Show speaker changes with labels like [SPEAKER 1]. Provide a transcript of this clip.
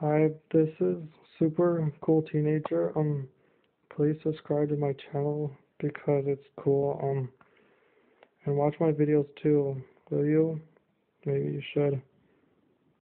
[SPEAKER 1] Hi, this is Super Cool Teenager. Um, please subscribe to my channel because it's cool. Um, and watch my videos too, will you? Maybe you should.